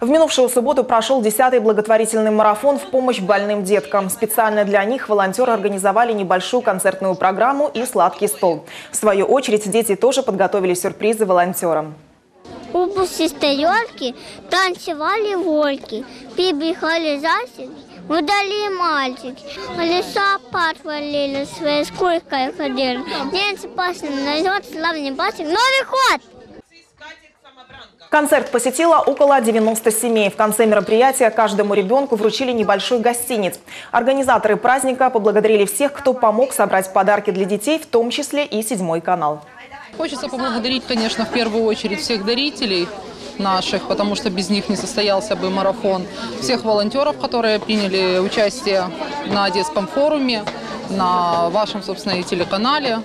В минувшую субботу прошел 10-й благотворительный марафон в помощь больным деткам. Специально для них волонтеры организовали небольшую концертную программу и сладкий стол. В свою очередь дети тоже подготовили сюрпризы волонтерам. У сестерки танцевали вольки, прибегали засеки, удали мальчики, леса подвалили, своей сколько ходили. День спасен, найдет славный батик, Новый ход! Концерт посетило около 90 семей. В конце мероприятия каждому ребенку вручили небольшой гостиниц. Организаторы праздника поблагодарили всех, кто помог собрать подарки для детей, в том числе и седьмой канал. Хочется поблагодарить, конечно, в первую очередь всех дарителей наших, потому что без них не состоялся бы марафон. Всех волонтеров, которые приняли участие на детском форуме, на вашем, собственно, и телеканале.